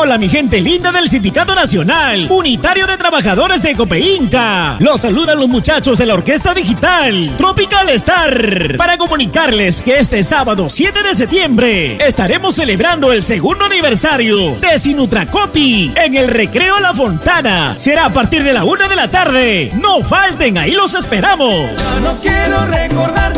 Hola mi gente linda del Sindicato Nacional, Unitario de Trabajadores de Copeinca. Los saludan los muchachos de la Orquesta Digital Tropical Star para comunicarles que este sábado 7 de septiembre estaremos celebrando el segundo aniversario de Sinutracopi en el Recreo La Fontana. Será a partir de la una de la tarde. No falten, ahí los esperamos. no quiero recordarte.